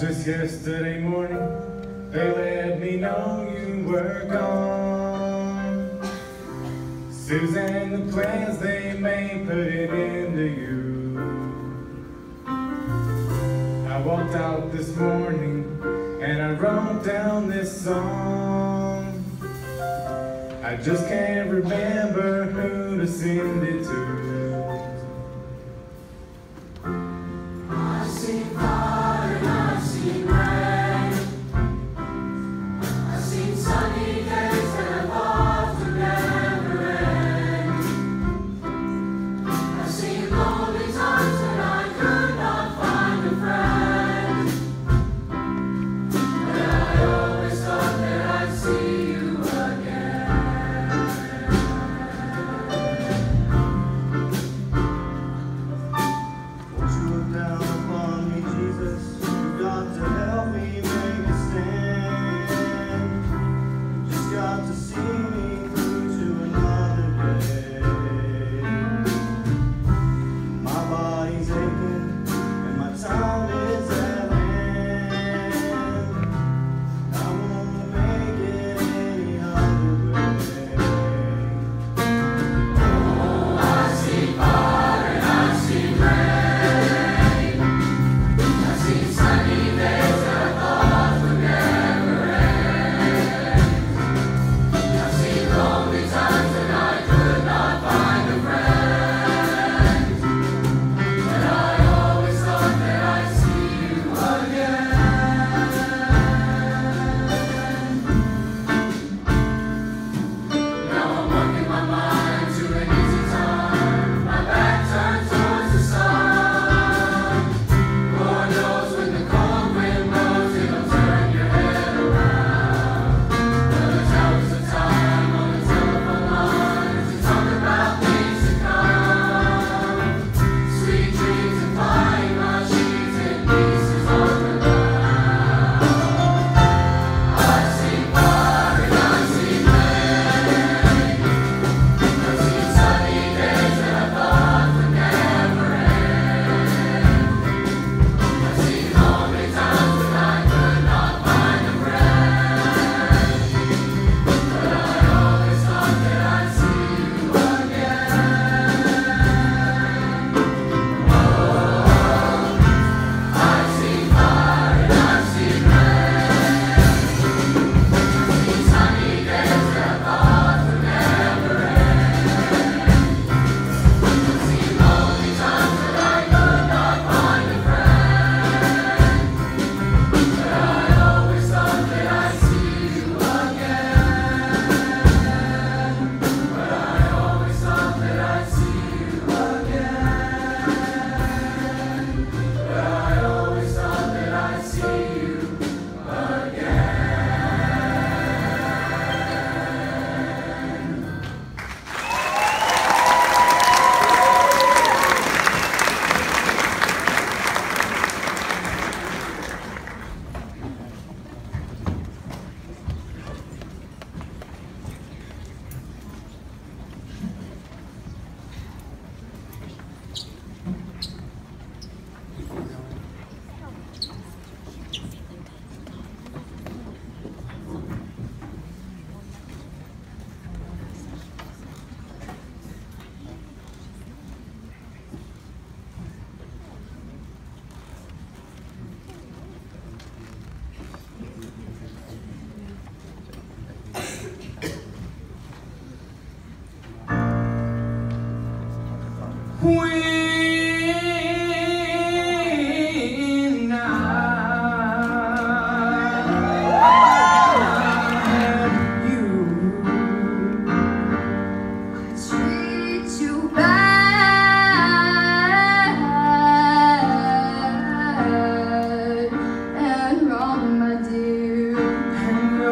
Just yesterday morning, they let me know you were gone. Suzanne, the plans they made put it into you. I walked out this morning and I wrote down this song. I just can't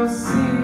I see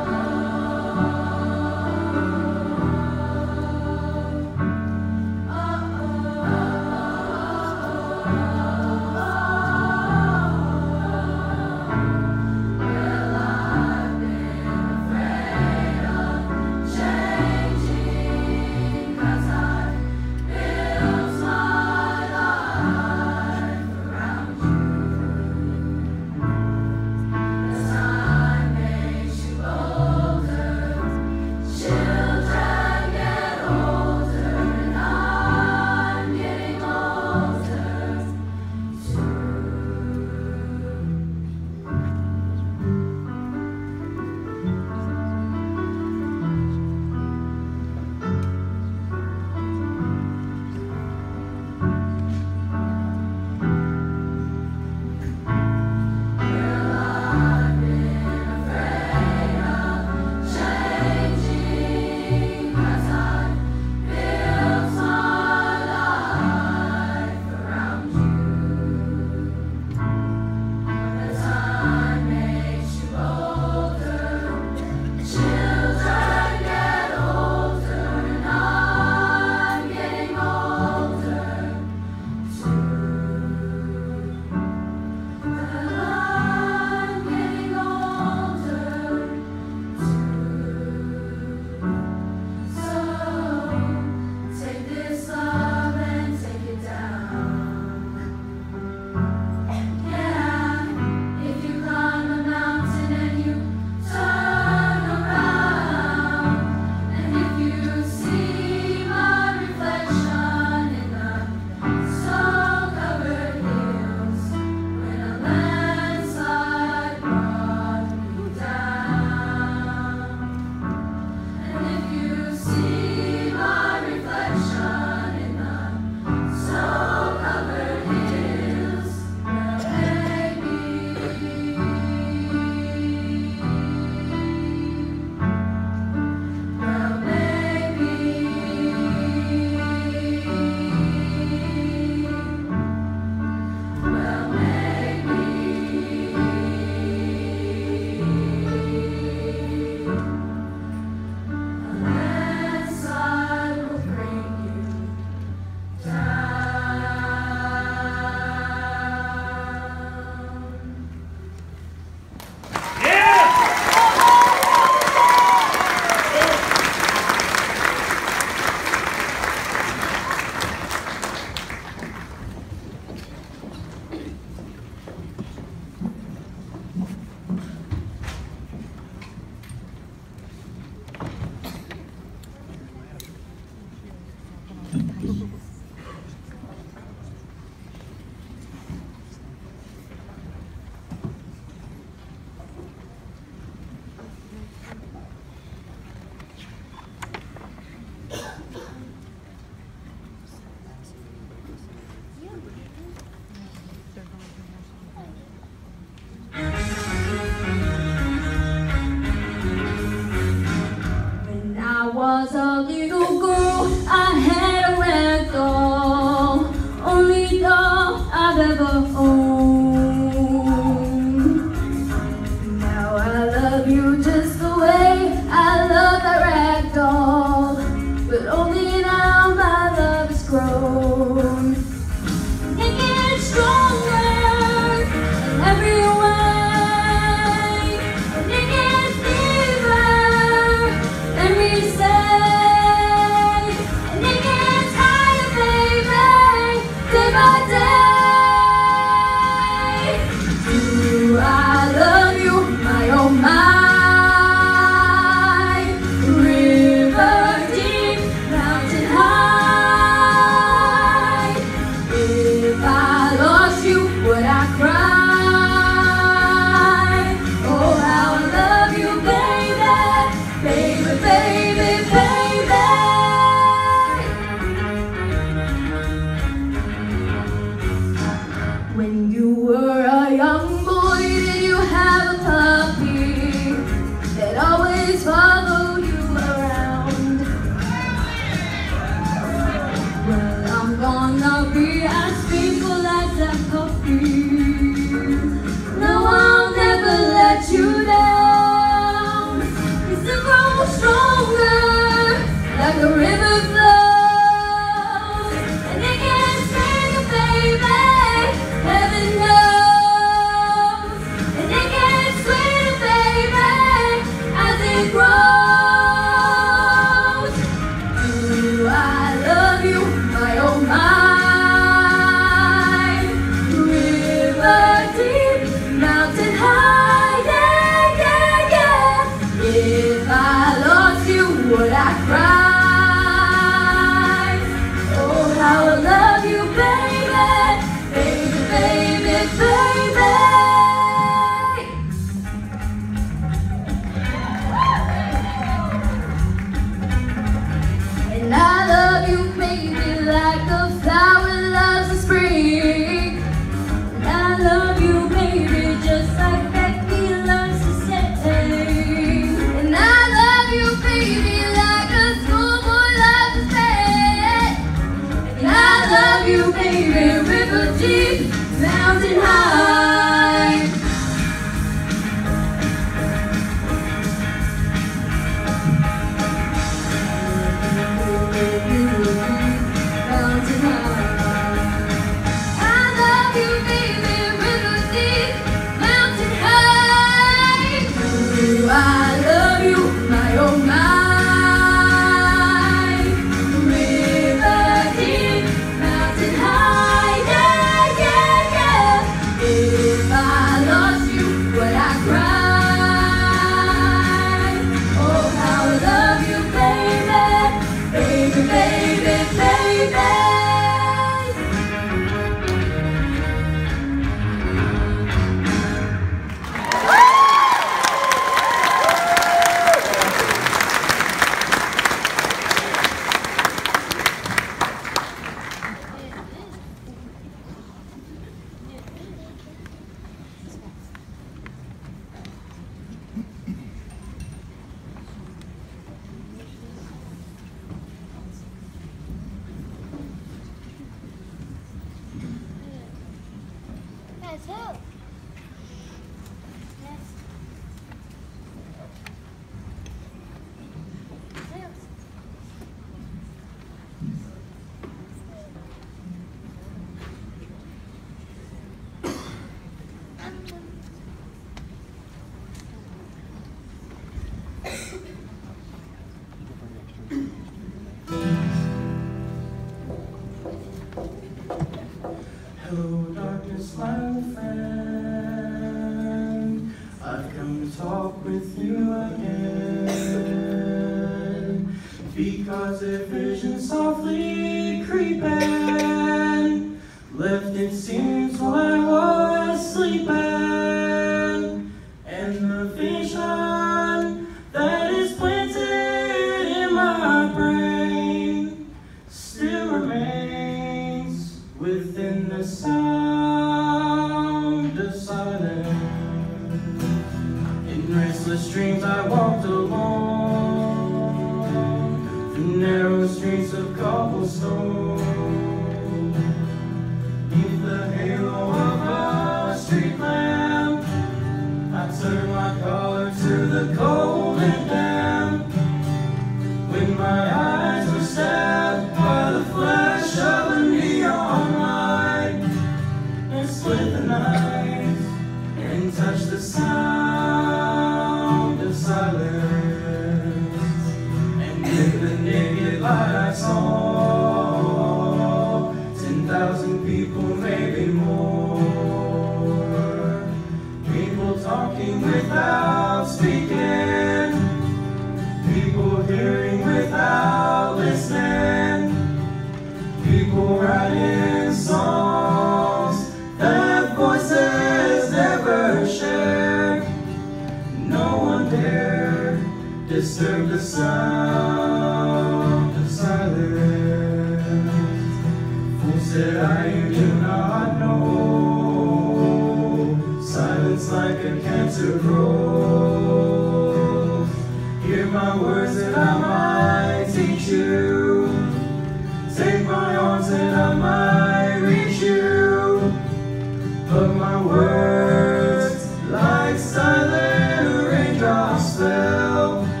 raindrops,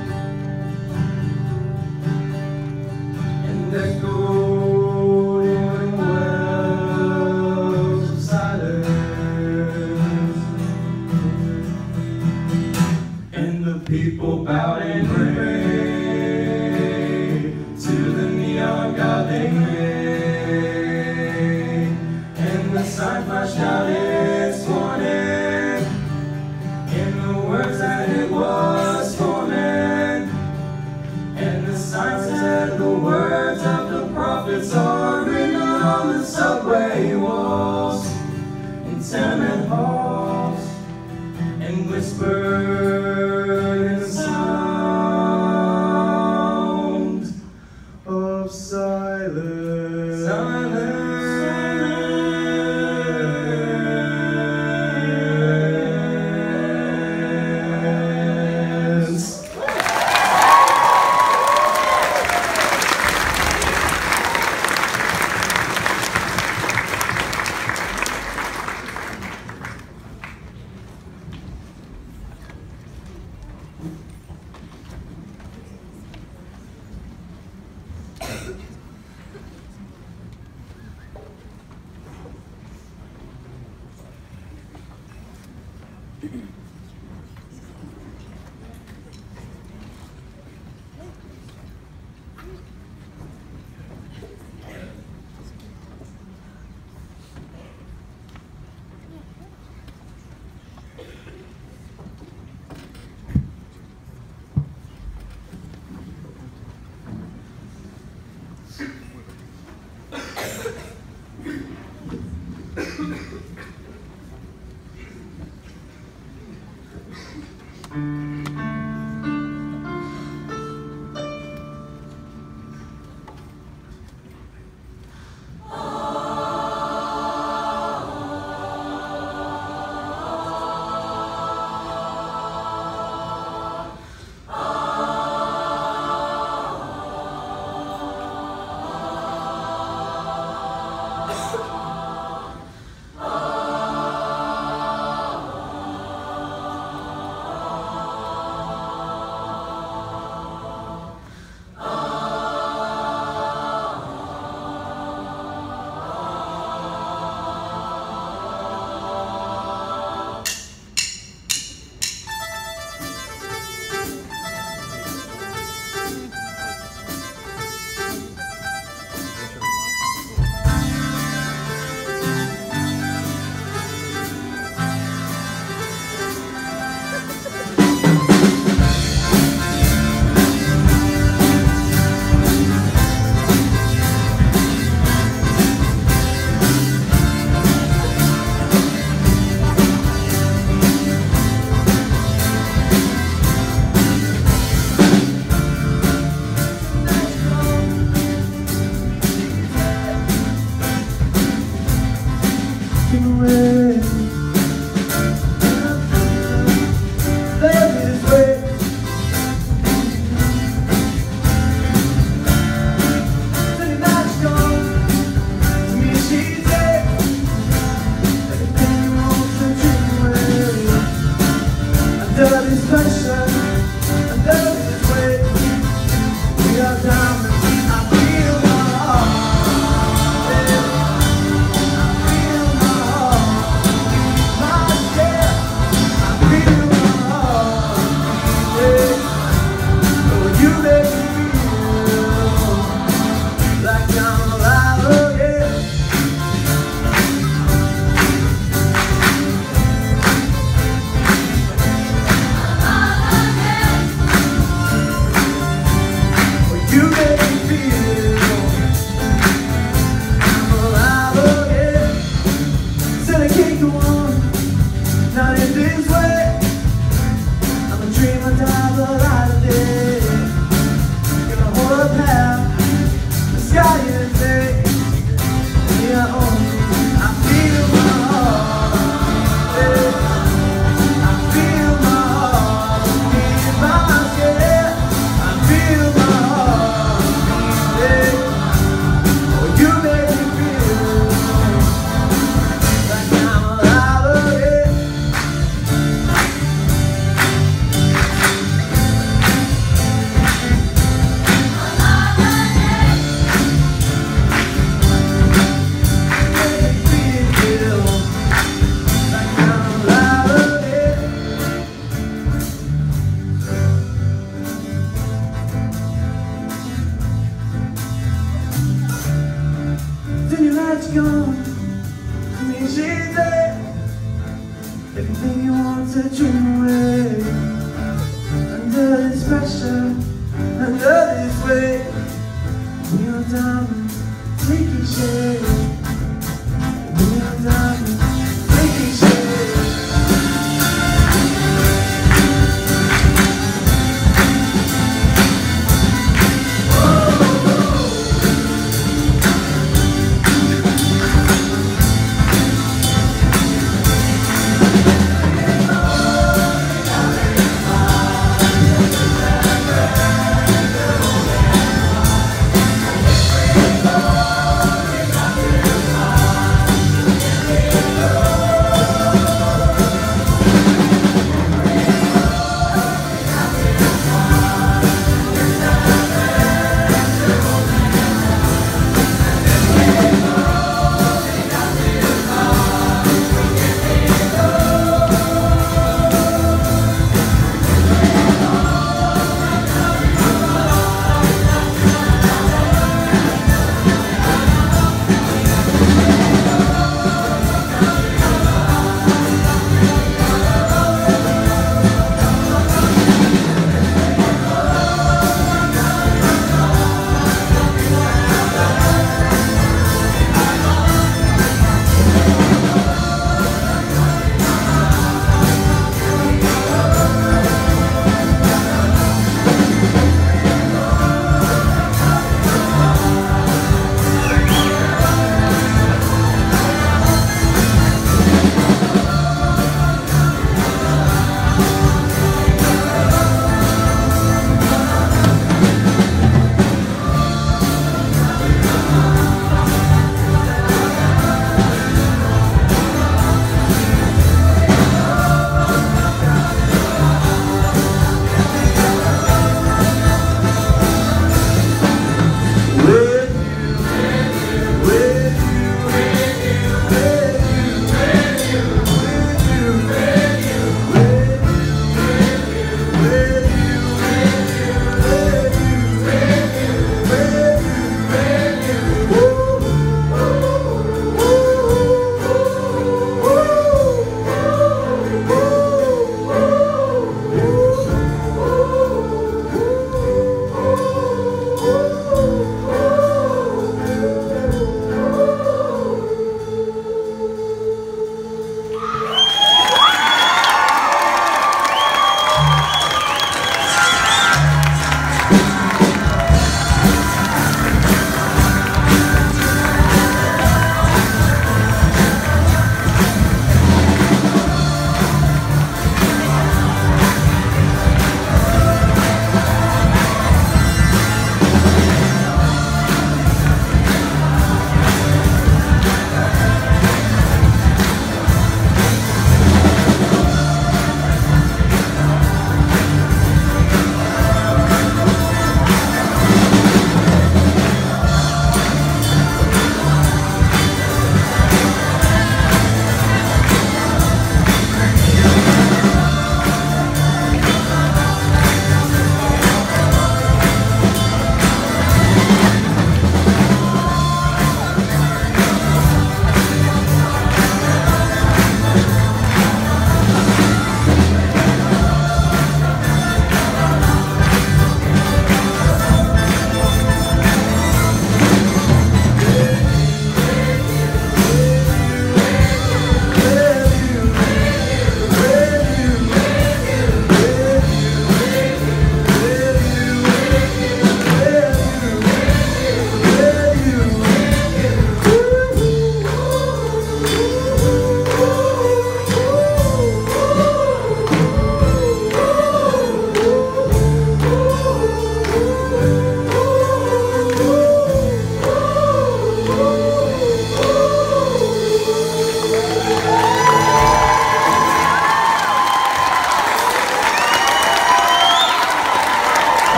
Thank you.